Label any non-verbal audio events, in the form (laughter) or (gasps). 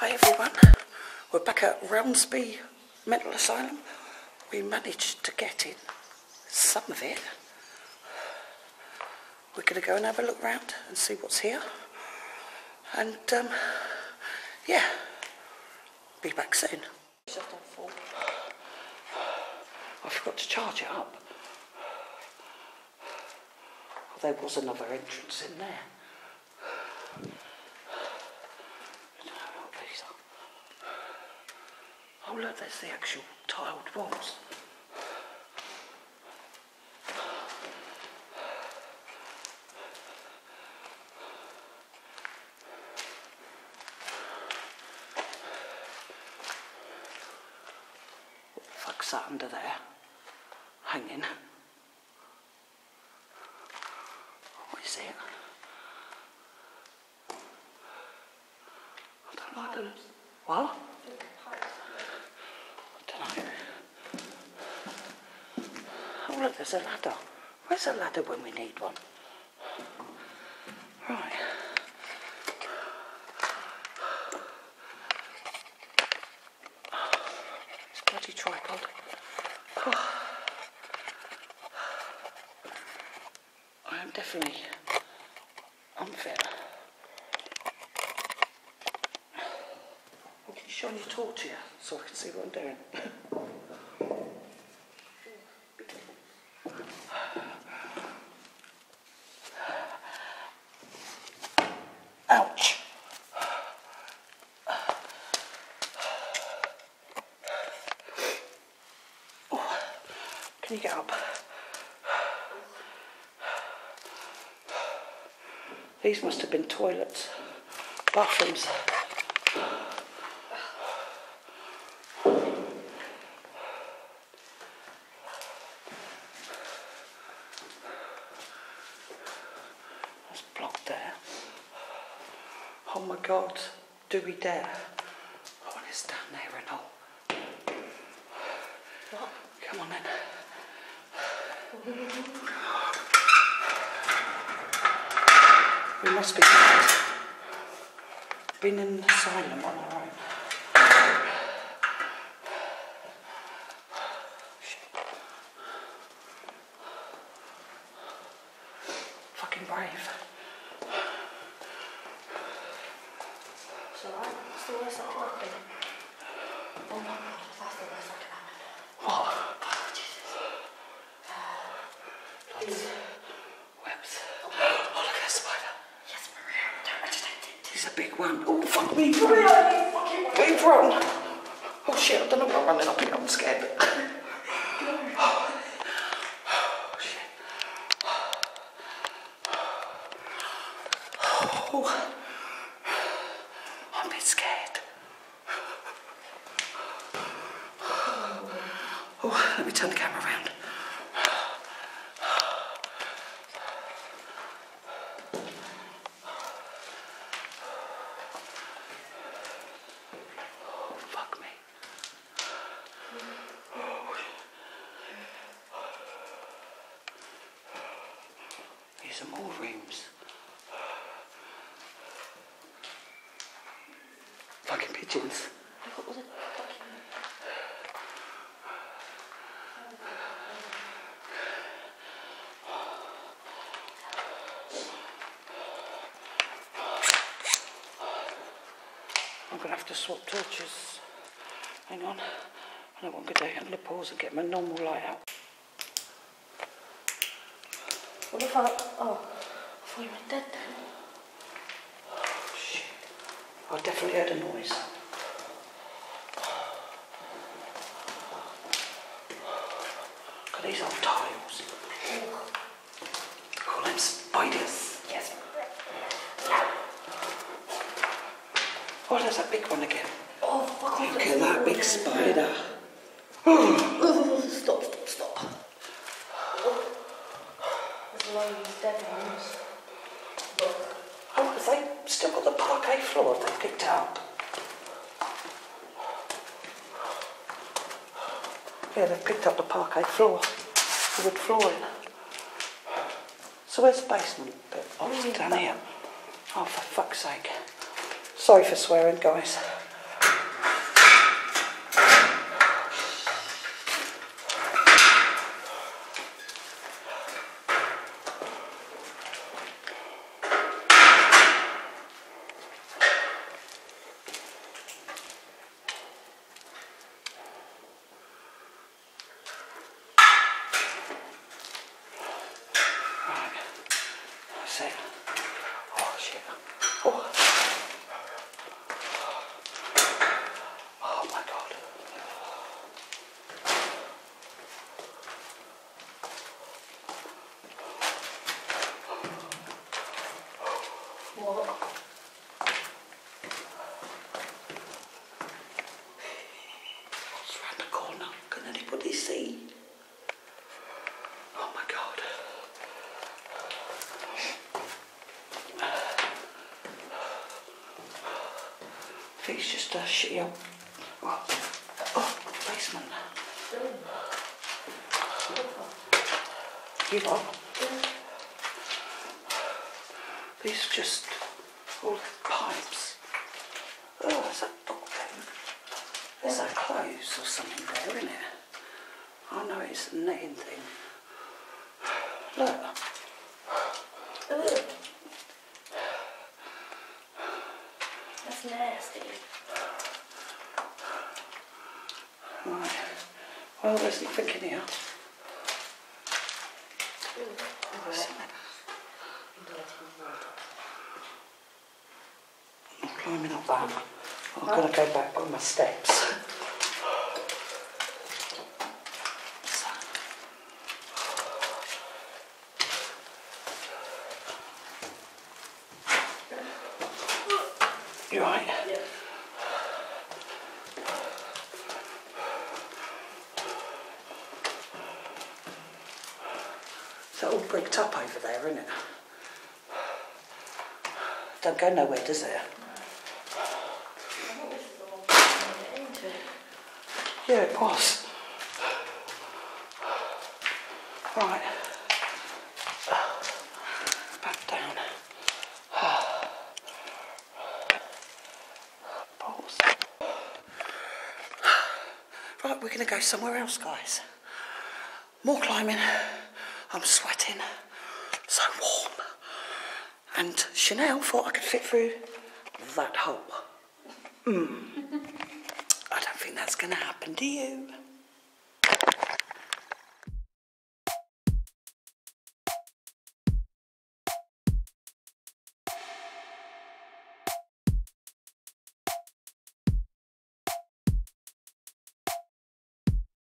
Hi everyone, we're back at Rauceby Mental Asylum. We managed to get in some of it. We're going to go and have a look round and see what's here. And um, yeah, be back soon. I forgot to charge it up. There was another entrance in there. I don't know what these are. Oh look, there's the actual tiled walls. What the fuck's that under there? Hanging. What is it? I don't like the... What? I don't know. Oh look, there's a ladder. Where's a ladder when we need one? Right. Bloody tripod. Oh. I am definitely unfit. Well, can you shine your torch here so I can see what I'm doing? (laughs) Ouch. Oh, can you get up? These must have been toilets, bathrooms. That's blocked there. Oh my God, do we dare? Oh, and it's down there and all. Come on then. We must be. Been in an asylum on our own. Fucking brave. It's alright. It's the worst that could happen. Oh my god, that's the worst that happen. What? Oh, Jesus. Please. Webs. Oh, look at that spider. Yes, Maria. Don't agitate it. One. Oh, fuck me. We've run. Oh shit, I don't know what I'm running up here. I'm scared. Oh. Oh, scared. Oh, let me turn the camera around. Oh, fuck me. Are more rooms. Fucking pigeons. I'm gonna have to swap torches. Hang on. I what I'm gonna do. I'm pause and get my normal light out. What if I... Oh. I thought you were dead then. Oh, shit. I definitely heard a noise. Look at these old tiles. Call them spiders. Yes. Oh, there's that big one again. Oh, fuck. Look at that big spider. (gasps) (gasps) Oh, stop, stop, stop. There's a lot of these dead ones. Look. Oh, have they still got the parquet floor they picked up? Yeah, they've picked up the parquet floor, the wood flooring. So where's the basement bit? Oh, it's down here. Oh, for fuck's sake. Sorry for swearing, guys. Shit. Oh. Oh my god. What? What's round the corner? Can anybody see? Oh my god. It's just a shitty old oh, oh, basement. You know, these are just all the pipes. Oh, is that dog poo? There's that clothes or something there, isn't it? I know it's a netting thing. Look. That's nasty. Right. Well, there's nothing in here. I'm climbing up that. I'm going to go back on my steps. You right? Yeah. It's all bricked up over there, isn't it? Don't go nowhere, does it? Yeah, it was. Right. Back down. Balls. Right, we're going to go somewhere else, guys. More climbing. I'm sweating. So warm. And Chanel thought I could fit through that hole. Mm. I don't think that's going to happen, do you?